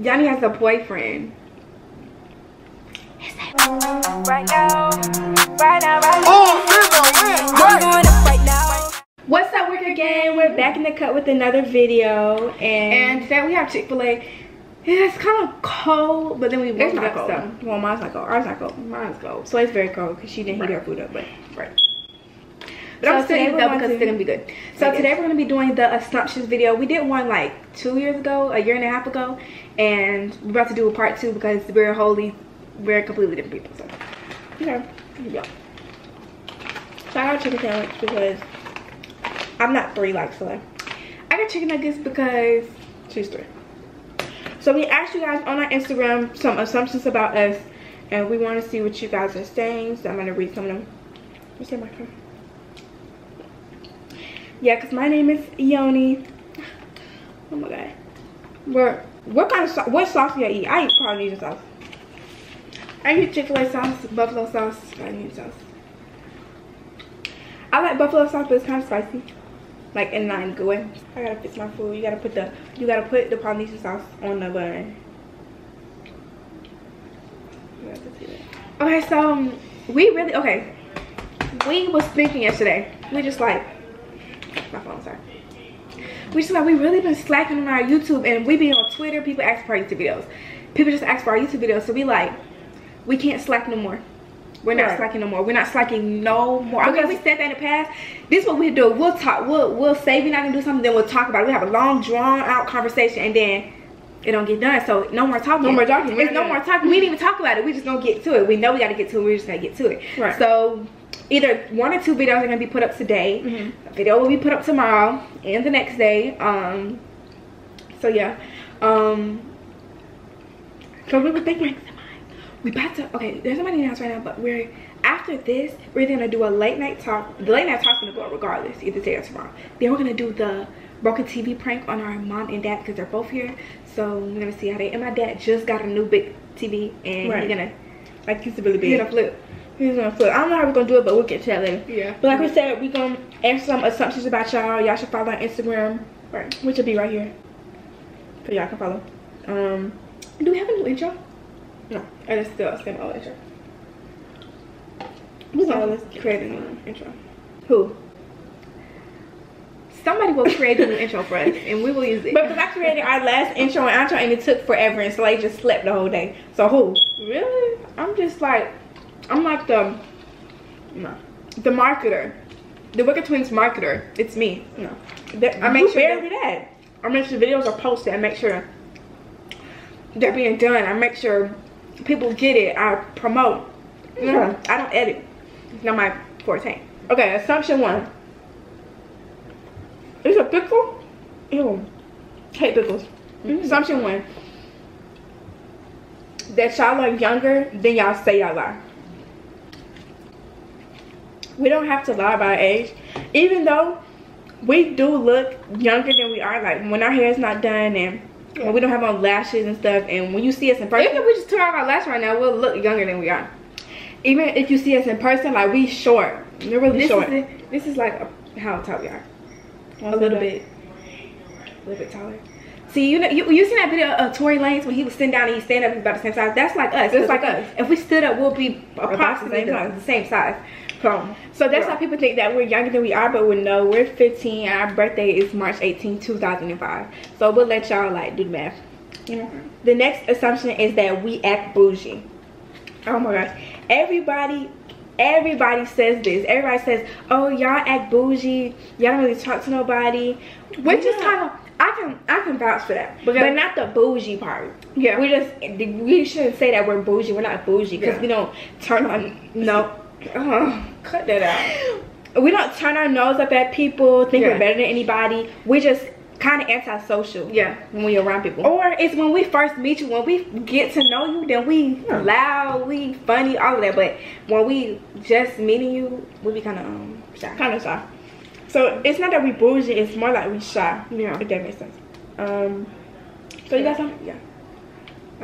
Yanni has a boyfriend. Right now, right now, right now. Oh, I'm going up right now. What's up, Wicker Gang? We're back in the cut with another video, and, and today we have Chick Fil A. It's kind of cold, but then we woke not up cold. so. Well, mine's not cold. Ours not cold. Mine's cold. So it's very cold because she didn't heat her food up, but right. But So I'm still eating though because to- it's gonna be good. So today we're gonna be doing the assumptions video. We did one like two years ago, a year and a half ago, and we're about to do a part two because we're wholly, we're completely different people. So Okay. yeah. So I got chicken sandwich because I'm not three like Soleil. I got chicken nuggets because She's three. So we asked you guys on our Instagram some assumptions about us, and we want to see what you guys are saying. So I'm gonna read some of them. What's your microphone? Yeah, cause my name is Yoni. Oh my god. What what kind of? What sauce do you eat? I eat Polynesian sauce. I eat Chick-fil-A sauce, buffalo sauce, onion sauce. I like buffalo sauce, but it's kind of spicy. Like in not in good way. I gotta fix my food. You gotta put the you gotta put the Polynesian sauce on the bun. Okay, so um, we really okay. We was thinking yesterday. We just like my phone, sorry. We just like we really been slacking on our YouTube and we be on Twitter. People ask for our YouTube videos. People just ask for our YouTube videos. So we like we can't slack no more. We're not Right. slacking no more. We're not slacking no more. I mean, we said that in the past. This is what we do. We'll talk. We'll we'll say we're not gonna do something. Then we'll talk about it. We have a long drawn out conversation and then it don't get done. So no more talking. No more talking. It's no more talking. We didn't even talk about it. We just gonna get to it. We know we gotta get to it. We're just gonna get to it. Right. So either one or two videos are gonna be put up today. Mhm. A video will be put up tomorrow and the next day. Um. So yeah. Um. So we were thinking. We about to. Okay, there's somebody in the house right now, but we're after this. We're gonna do a late night talk. The late night talk's gonna go up regardless, either today or tomorrow. Then we're gonna do the broken TV prank on our mom and dad because they're both here. So we're gonna see how they. And my dad just got a new big TV, and Right. he's gonna Like he's really he's big. gonna flip. He's gonna flip. I don't know how we're gonna do it, but we'll get to that later. Yeah. But like we said, we gonna answer some assumptions about y'all. Y'all should follow on Instagram, Right. which will be right here, so y'all can follow. Um, Do we have a new intro? no, Or is it still the same old intro? we So let's create a new intro. who? Somebody will create a new intro for us, and we will use it. But because I created our last intro and outro, and it took forever, and so Slay just slept the whole day. So who? really, I'm just like, I'm like the, no, the marketer, the Wicker Twinz marketer. It's me. no. That- I make sure that, that. I make sure videos are posted. I make sure they're being done. I make sure people get it. I promote. You know, I don't edit. It's not my forte. Okay, assumption one. Is a pickle? Ew. Hate pickles. Assumption one. That y'all are younger than y'all say y'all are. We don't have to lie about age. Even though we do look younger than we are. Like when our hair is not done and when we don't have on lashes and stuff. And when you see us in person, Even if we just took off our lashes right now, we'll look younger than we are. even if you see us in person, like we short. We're really This short. is this is like a, how tall we are. A little bit, a little bit taller. See, you know, you, you seen that video of Tory Lanez when he was sitting down and he stand up, he's about the same size. That's like us. It's like us. If we stood up, we'll be approximately same the, size. the same size. So, so that's Yeah. why people think that we're younger than we are, but we know we're 15 our birthday is March 18, 2005. So we'll let y'all like do the math. You know? The next assumption is that we act bougie. Oh my gosh. Everybody everybody says this. Everybody says, Oh, y'all act bougie, y'all don't really talk to nobody. Which is kind of I can I can vouch for that. Because- but not the bougie part. Yeah. We just we shouldn't say that we're bougie. We're not bougie because Yeah. we don't turn on No, uh, cut that out. we don't turn our nose up at people, think Yeah. we're better than anybody. We just kind of antisocial. Yeah. When we're around people. Or it's when we first meet you, when we get to know you, then we Yeah. loud, we funny, all of that. But when we just meeting you, we be kind of um shy. kind of shy. So it's not that we bougie, it's more like we shy. Yeah. If that makes sense. Um so you got something? Yeah.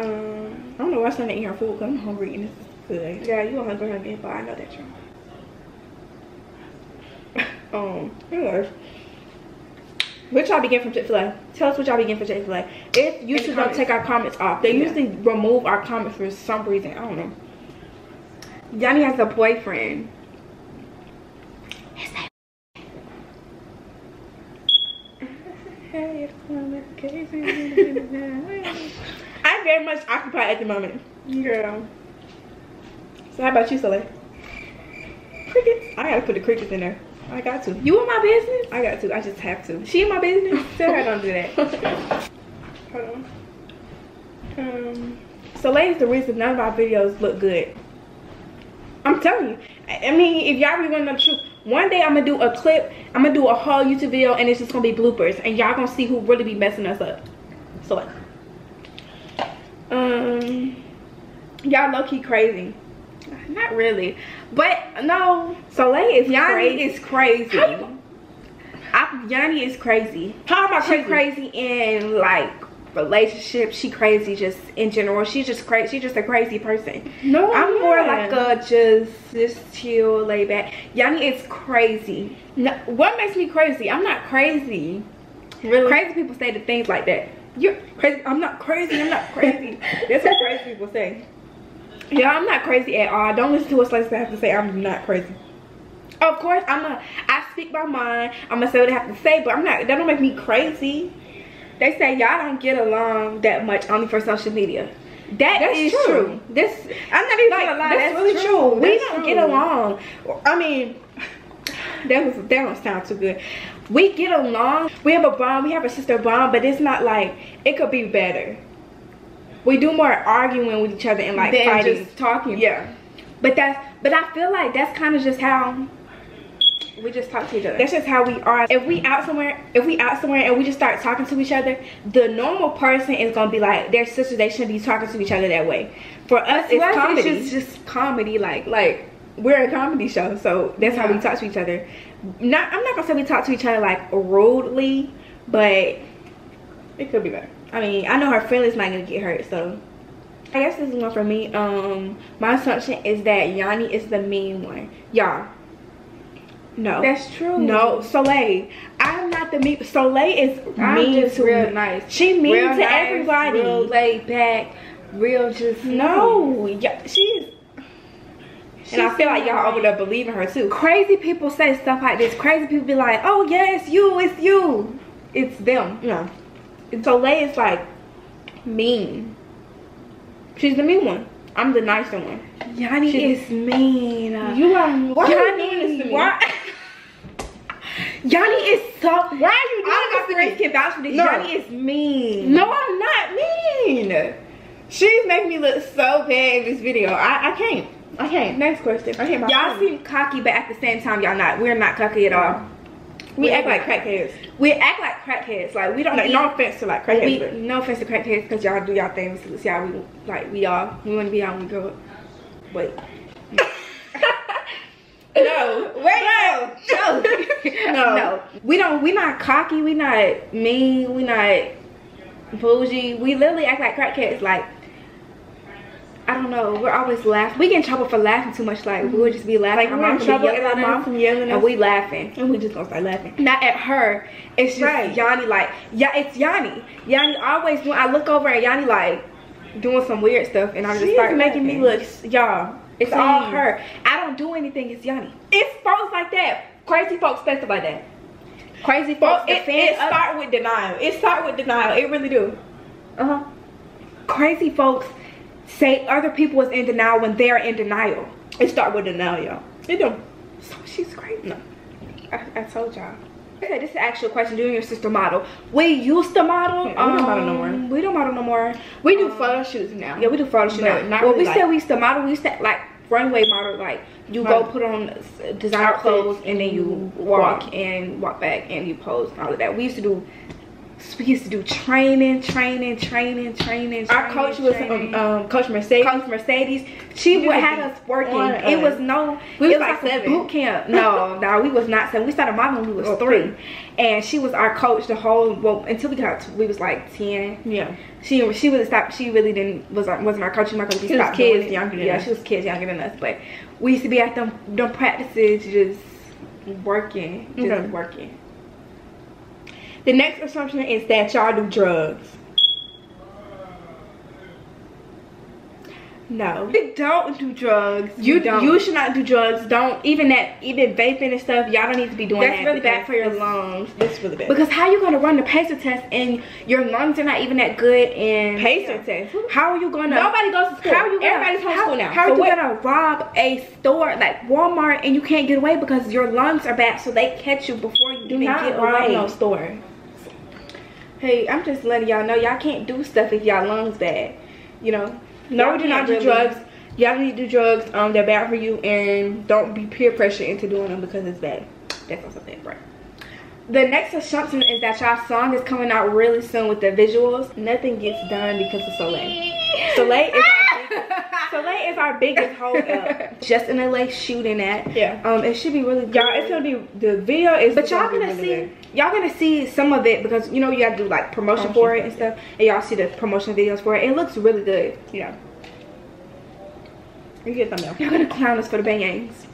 Um. I don't know why I'm not eating her food because I'm hungry and this is good. Yeah, you a hungry hungry, but I know that you're. Um, anyways. What y'all be getting from Chick-fil-A? Tell us what y'all be getting from Chick-fil-A. If YouTube don't comments. take our comments off, they Yeah. usually remove our comments for some reason. I don't know. Yanni has a boyfriend. I'm very much occupied at the moment. Girl. So how about you, Soleil? Crickets. I gotta put the crickets in there. I got to. You in my business? I got to. I just have to. She in my business? Tell her don't do that. Hold on. Um, Soleil is the reason none of our videos look good. I'm telling you. I I mean, if y'all really want to know the truth, one day I'm gonna do a clip. I'm gonna do a whole YouTube video, and it's just gonna be bloopers, and y'all gonna see who really be messing us up. So, like, um, y'all low key crazy. Not really. But no, Soleil is Yanni crazy. is crazy. How- I, Yanni is crazy. How am I She crazy? crazy in like relationships. She crazy just in general. She's just crazy. She's just a crazy person. No, I'm more like a just just chill, lay back. Yanni is crazy. No, what makes me crazy? I'm not crazy. Really? Crazy people say the things like that. You're crazy. I'm not crazy. I'm not crazy. That's what crazy people say. Yeah, I'm not crazy at all. Don't listen to what Slice have to say. I'm not crazy. Of course, I'm a. I speak my mind. I'm gonna say what I have to say, but I'm not. That don't make me crazy. They say y'all don't get along that much only for social media. That That's is true. true. This I'm not even Like, gonna lie. that's That's, really true. true. We That's don't true. get along. I mean, that was that don't sound too good. We get along. We have a bond. We have a sister bond, but it's not like it could be better. We do more arguing with each other and like than fighting. just talking. yeah, But that's but I feel like that's kind of just how we just talk to each other. that's just how we are. If we out somewhere, if we out somewhere and we just start talking to each other, the normal person is gonna be like their sisters, They shouldn't be talking to each other that way. For us, it's Well, comedy. It's just, just comedy. Like like we're a comedy show, so that's how we talk to each other. Not I'm not gonna say we talk to each other like rudely, but it could be better. I mean, I know her feelings might gonna get hurt, so I guess this is one for me. Um, my assumption is that Yanni is the mean one, y'all. No, that's true. no, Soleil. I'm not the mean. Soleil is I'm mean just to real me. nice. She mean real to nice, everybody. Real laid back. Real just no, yeah, she's. And I feel like y'all over there believing her too. Crazy people say stuff like this. Crazy people be like, "Oh yeah, it's you, it's you, it's them." No. Soleil is like mean. She's the mean one. I'm the nicer one. Yanni is mean. You are why Yanni, are you doing this to me? why- Yanni is so. Why are you doing All my this to friends can vouch for this. No. Yanni is mean. No, I'm not mean. She's making me look so bad in this video. I, I can't. I can't. Next question. I my Y'all seem cocky, but at the same time, y'all not. We're not cocky at all. We act like crackheads. We act like crackheads. Like we don't. Like, be- no offense to like crackheads, we, but no offense to crackheads, because y'all do y'all things. See how we like we all we want to be how we grow up. Wait. no. Wait, no, no, No. no. We don't. We not cocky. We not mean. We not bougie. We literally act like crackheads. Like I don't know. We're always laughing. We get in trouble for laughing too much. Like we would just be laughing. Like we're in mom trouble and at mom from yelling at and us. we laughing. And we just gonna start laughing. Not at her. It's just Right. Yanni. Like yeah, it's Yanni. Yanni always when I look over at Yanni like doing some weird stuff, and I just She's start making me look, y'all. It's all her. I don't do anything. It's Yanni. It's folks like that. Crazy folks say like that. Crazy Folks, folks. it, it start with denial. It start with denial. It really do. Uh-huh. Crazy folks say other people is in denial when they're in denial. It start with denial, y'all. It do. So she's great. No. I, I told y'all. Okay, this is actually a question. And your sister model. We used to model. Yeah, we don't model no more. um, We don't model no more. We do Um, photo shoots now. Yeah, we do photo shoot But now. not well, really we like- said we used to model. We used to like runway model. Like you go put on designer clothes and then you walk walk. and walk back and you pose and all of that. We used to do. We used to do training, training, training, training. Our training, coach was um, um, Coach Mercedes. Coach Mercedes. She would had us working. on it was no. We was was like seven. boot camp. No, no, we was not seven. We started modeling when we was Or three, three. and she was our coach the whole. Well, until we got to, we was like ten. Yeah. She she really stopped. She really didn't was wasn't our coach. She was She was stopped kids younger than yeah, us. she was kids younger than us. But we used to be at them them practices just working, just Okay. working. The next assumption is that y'all do drugs. No. We don't do drugs. You We don't. you should not do drugs. Don't even that even vaping and stuff. Y'all don't need to be doing That's that. That's really bad for your lungs. It's really bad. Because how you gonna run the pacer test and your lungs are not even that good and pacer test. How are you gonna Nobody goes to school. How are you gonna, Everybody's how, homeschooled now. How So are you what- gonna rob a store like Walmart and you can't get away because your lungs are bad so they catch you before you do even not get rob away? no store. Hey, I'm just letting y'all know y'all can't do stuff if y'all lungs bad. You know? No, do not do really- drugs. Y'all need to do drugs. Um, they're bad for you, and don't be peer pressure into doing them because it's bad. That's also bad, right? The next assumption is that y'all song is coming out really soon with the visuals. Nothing gets done because of Soleil. Soleil is Soleil is our biggest hold up. Just in LA shooting at. Yeah. Um, it should be really good. Y'all, it's gonna be the video is. But y'all be gonna see, y'all gonna see some of it because you know you gotta do like promotion Promotion for it and stuff, and y'all see the promotion videos for it. It looks really good. Yeah. You get thumbnail. Y'all gonna clown us for the bangs.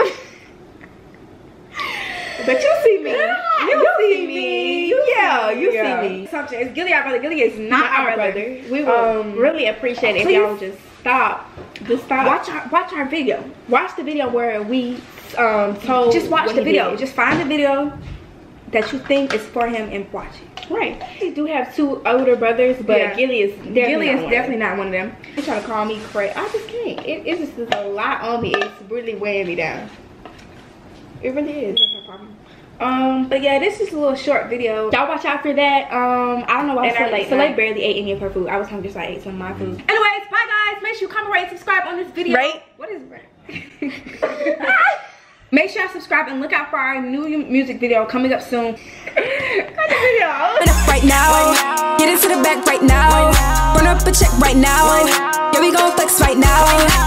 But you see me. You see me. You yeah, you. Yeah. see me. Assumption is Gilead brother. Gilly is not, Not our brother. We would Um, really appreciate it if y'all just stop. Just stop. Watch our watch our video. Watch the video where we um told. Just watch the video. did. Just find the video that you think is for him and watch it. right. We do have two older brothers, but Yeah. Gilly is definitely Gilly not is one. definitely not one of them. He's trying to call me crazy. I just can't. It, it's just a lot on me. It's really weighing me down. It really is. That's no problem. Um, but yeah, this is a little short video. Y'all watch out for that. Um, I don't know why And our Soleil, late Soleil night. barely ate any of her food. I was hungry, so I ate some of my food. Anyways, bye guys. Make sure you comment, rate, subscribe on this video. Rate? What is right Make sure you subscribe and look out for our new music video coming up soon. Cut the video. Run up right now. Get into the back right now. Run up a check right now. Yeah, we gon' flex right now.